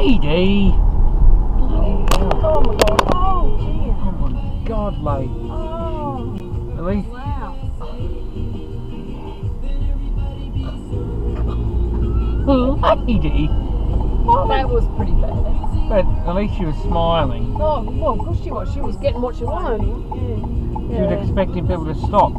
lady! Oh my god. Oh dear. Oh my god, lady. Oh. At least, Wow. lady! Well, that was pretty bad. But at least she was smiling. Oh, well, of course she was. She was getting what she wanted. She was expecting people to stop.